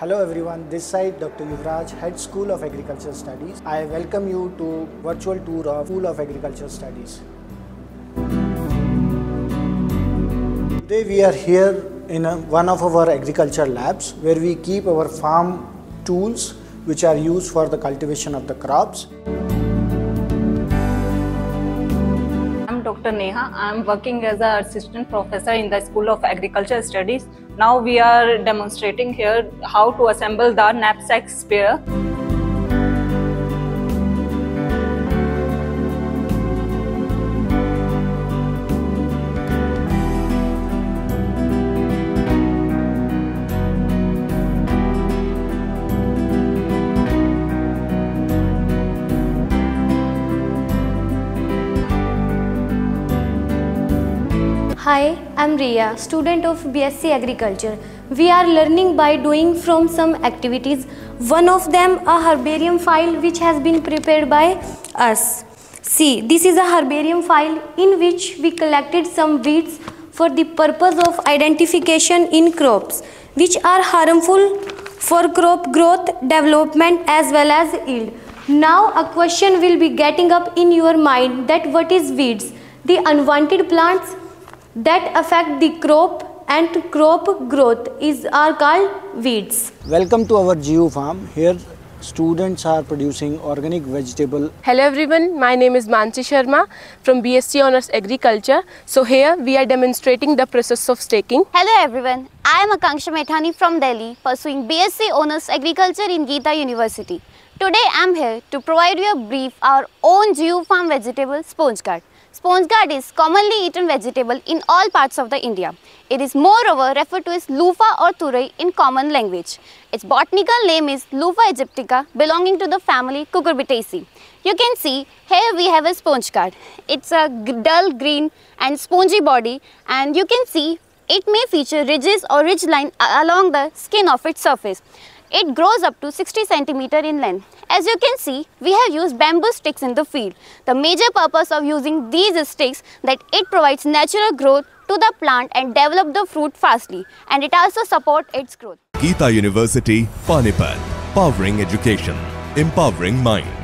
Hello everyone, this side Dr. Yuvraj, Head School of Agriculture Studies. I welcome you to virtual tour of School of Agriculture Studies. Today we are here in a, one of our agriculture labs where we keep our farm tools which are used for the cultivation of the crops. Dr. Neha. I'm working as an assistant professor in the School of Agriculture Studies. Now we are demonstrating here how to assemble the knapsack sprayer. Hi, I'm Riya, student of BSc Agriculture. We are learning by doing from some activities. One of them a herbarium file which has been prepared by us. See, this is a herbarium file in which we collected some weeds for the purpose of identification in crops which are harmful for crop growth, development as well as yield. Now a question will be getting up in your mind that what is weeds? The unwanted plants that affect the crop and crop growth is are called weeds. Welcome to our GU farm. Here students are producing organic vegetable Hello everyone, my name is Mansi Sharma from BSc Honours Agriculture. So here we are demonstrating the process of staking. Hello everyone, I am Akanksha Methani from Delhi pursuing BSc Honours Agriculture in Geeta University. Today I am here to provide you a brief our own GU farm vegetable sponge gourd. Sponge gourd is commonly eaten vegetable in all parts of the India. It is moreover referred to as Luffa or Turai in common language. Its botanical name is Luffa aegyptiaca belonging to the family Cucurbitaceae. You can see here we have a sponge gourd. It's a dull green and spongy body and you can see it may feature ridges or ridge line along the skin of its surface. It grows up to 60 centimeter in length. As you can see, we have used bamboo sticks in the field. The major purpose of using these sticks that it provides natural growth to the plant and develop the fruit fastly and it also support its growth. Geeta University, Panipat. Powering education, empowering minds.